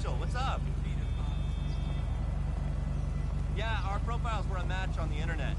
Mitchell, what's up? Yeah, our profiles were a match on the internet.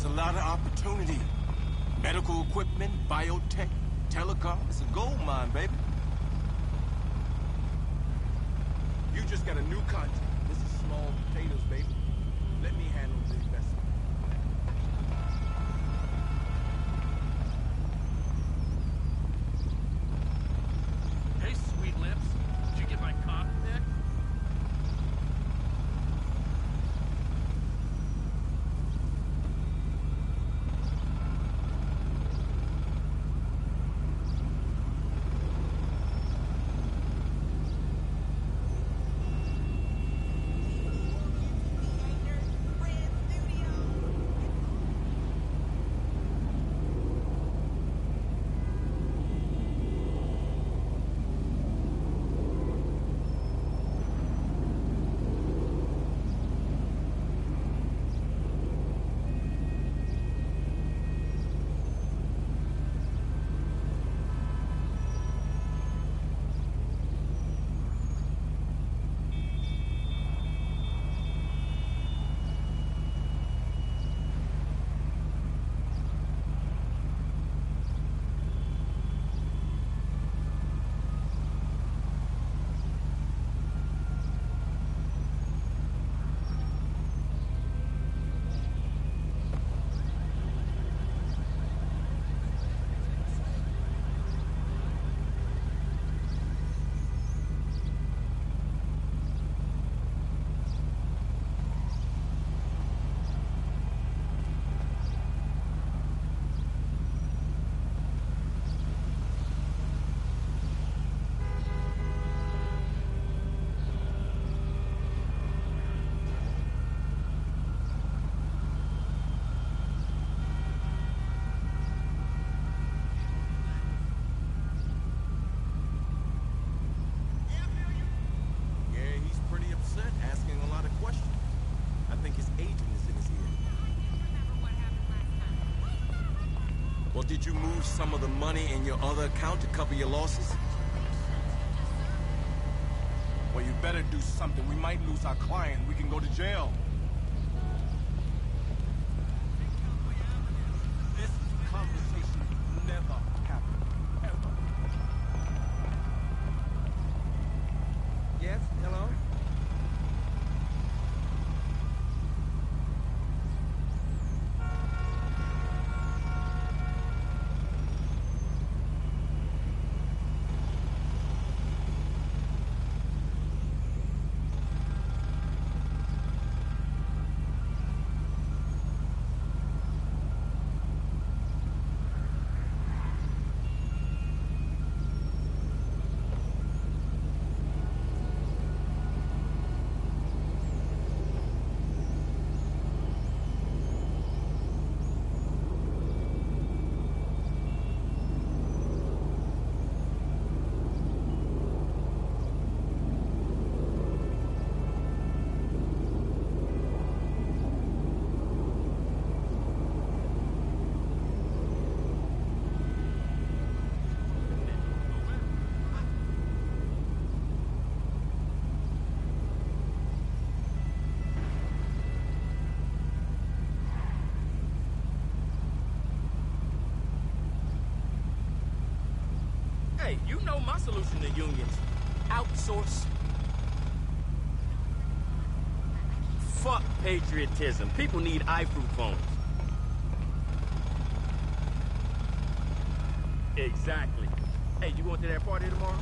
There's a lot of opportunity. Medical equipment, biotech, telecom. It's a gold mine, baby. You just got a new contract. Did you move some of the money in your other account to cover your losses? Well, you better do something. We might lose our client. We can go to jail. Hey, you know my solution to unions. Outsource. Fuck patriotism. People need iFruit phones. Exactly. Hey, you going to that party tomorrow?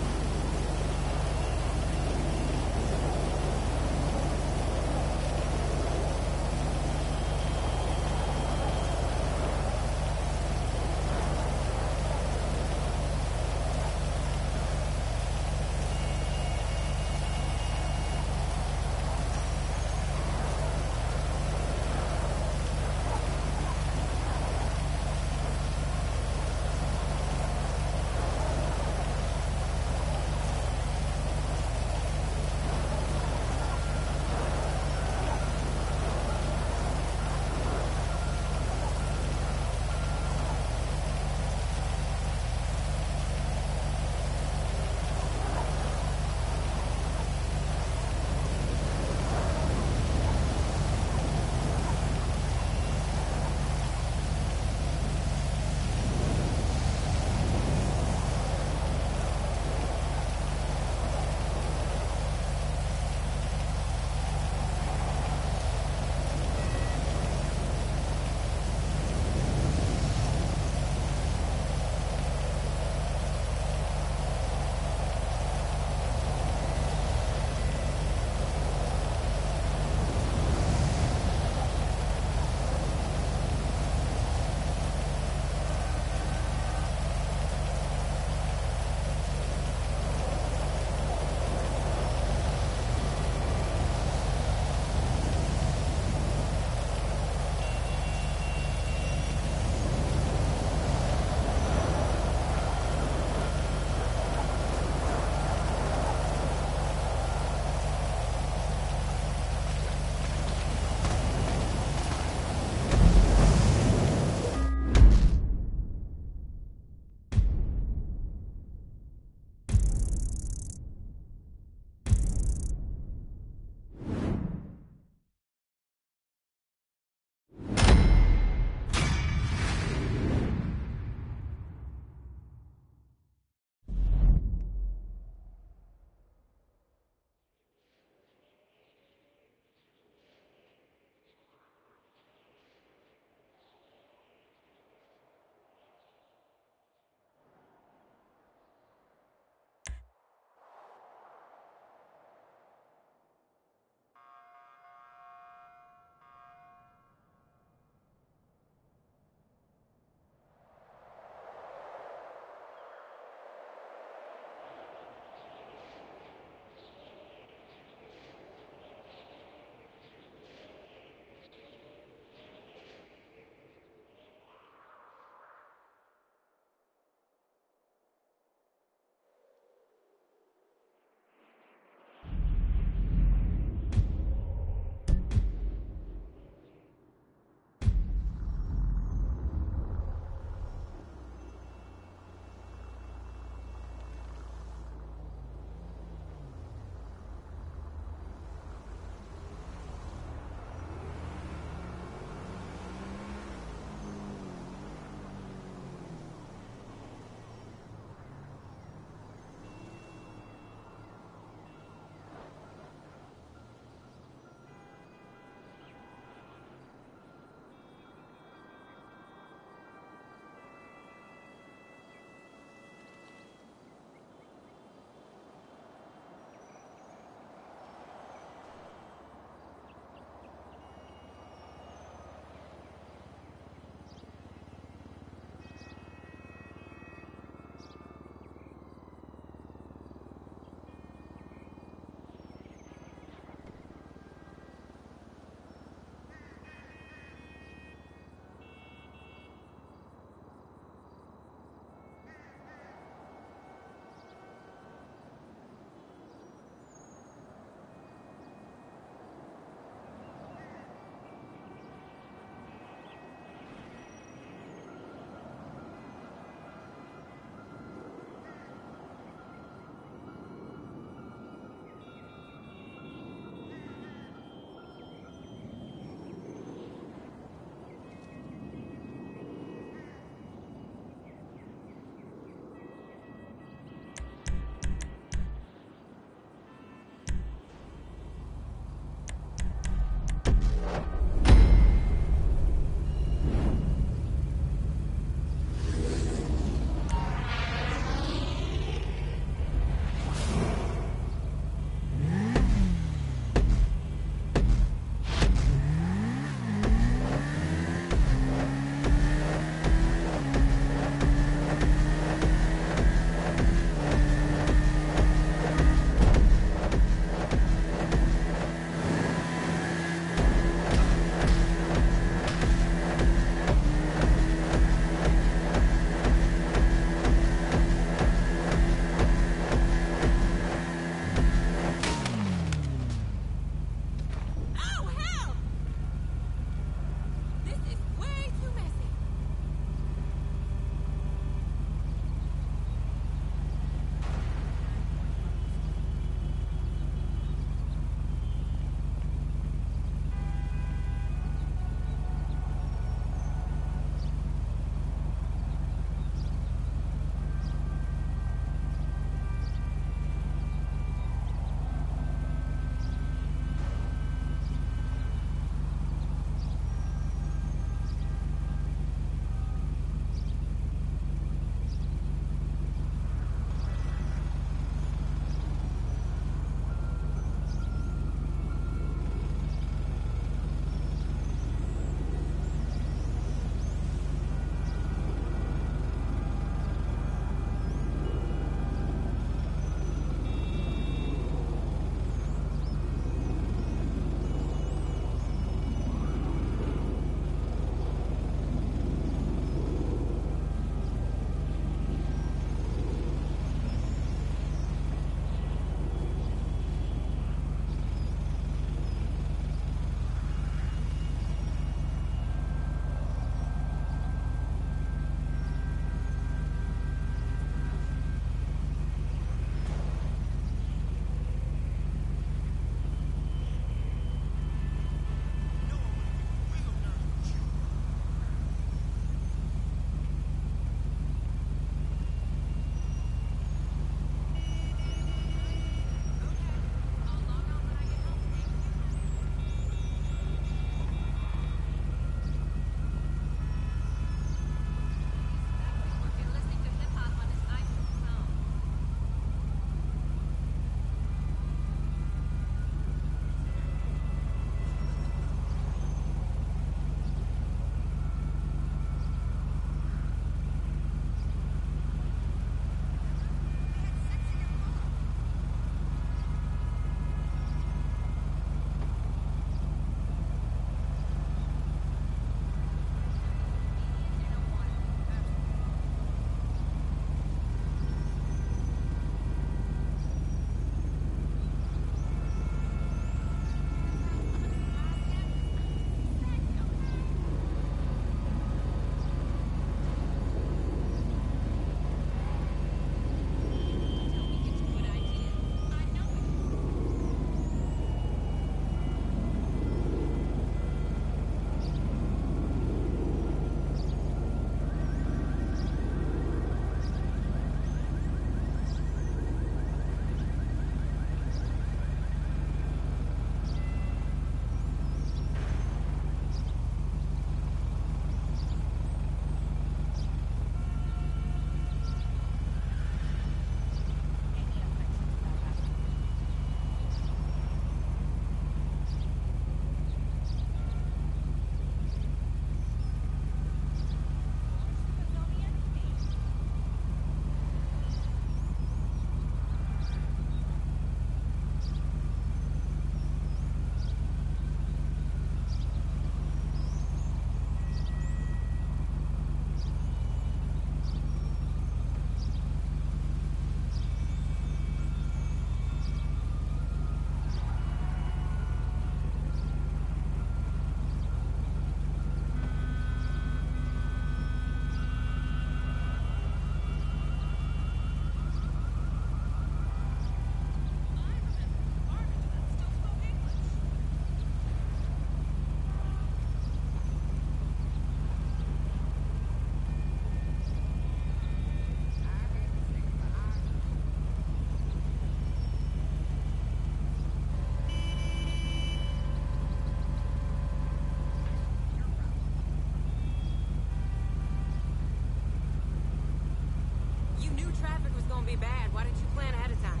Be bad. Why didn't you plan ahead of time?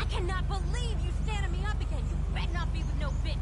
I cannot believe you standing me up again. You better not be with no bitch.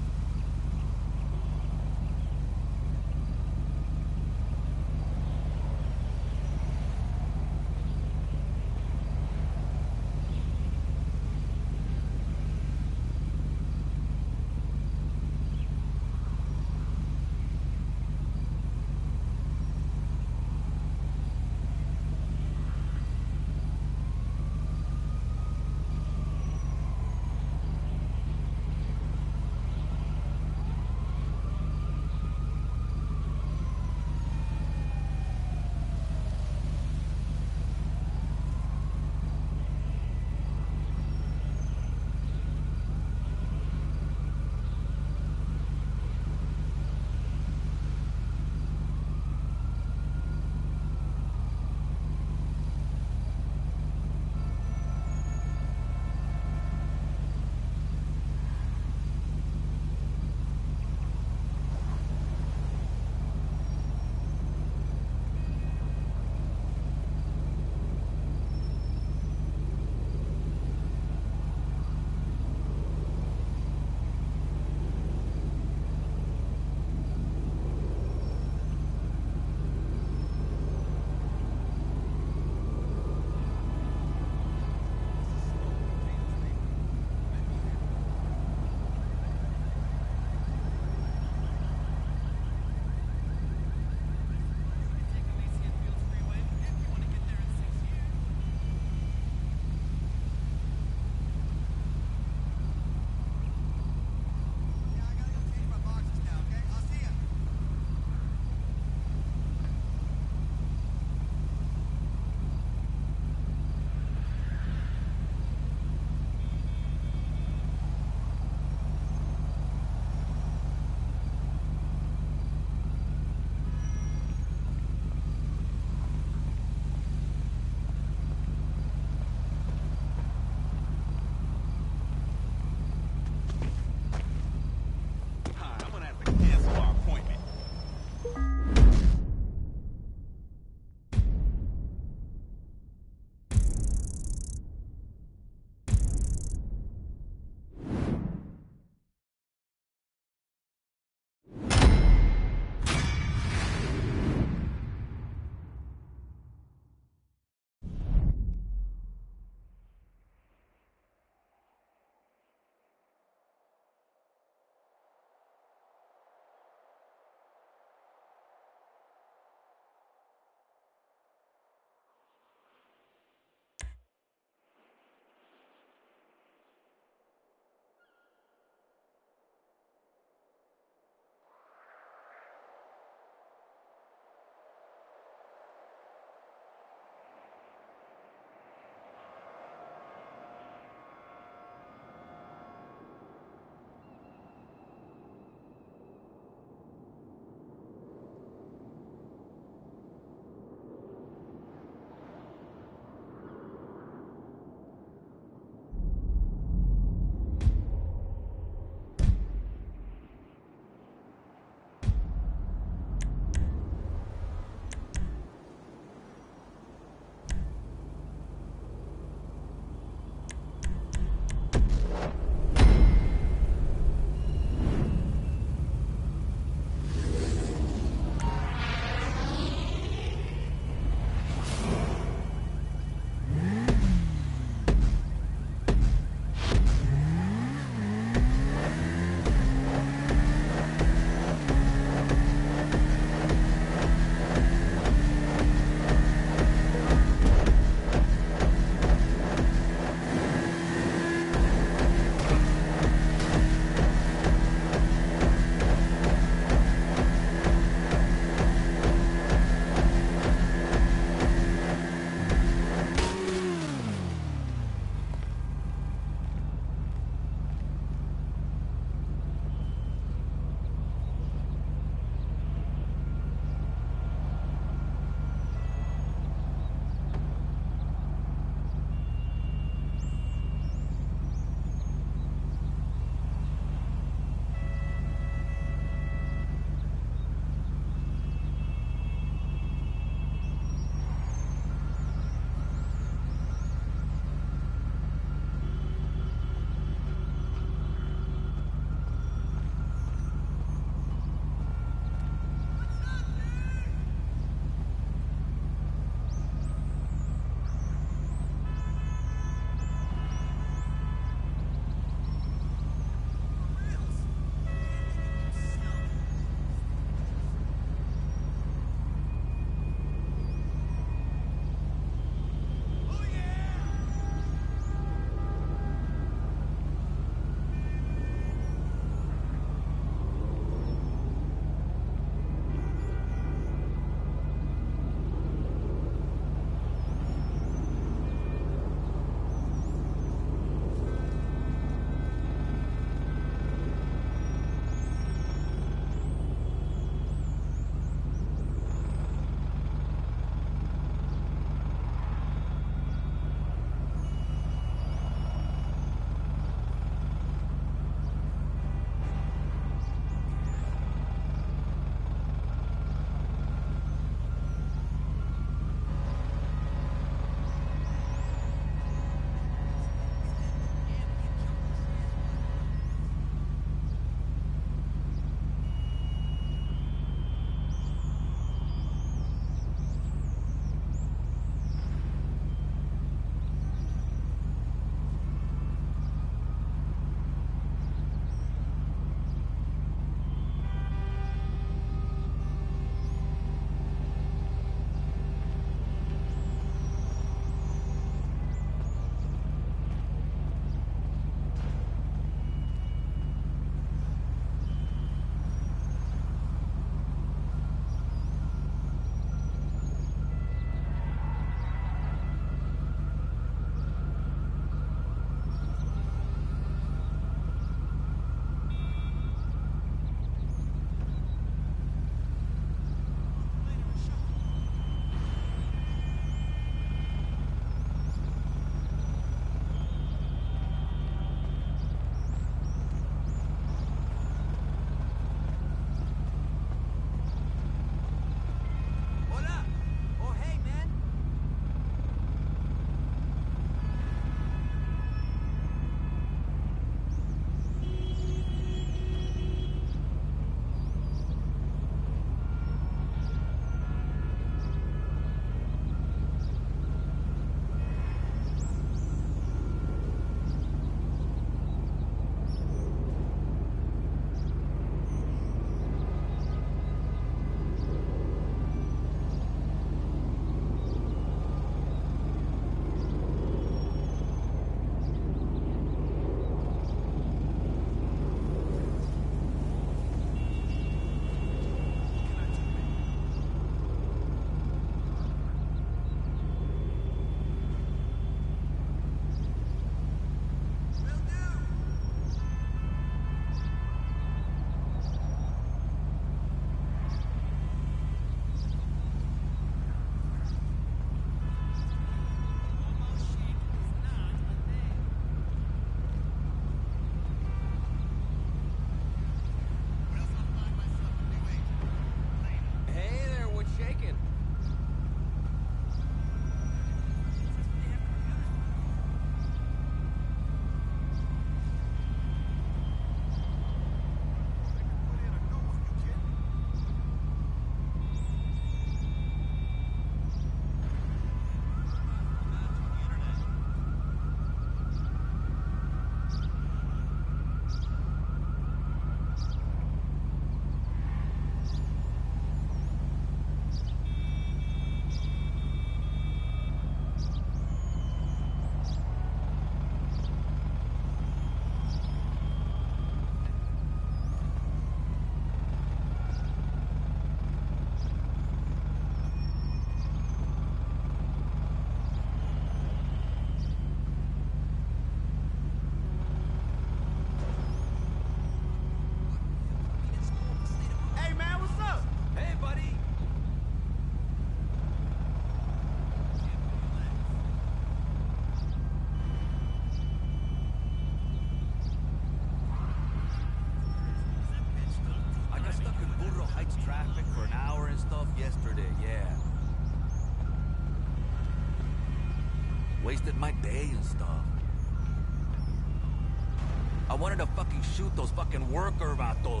Shoot those fucking worker vatos,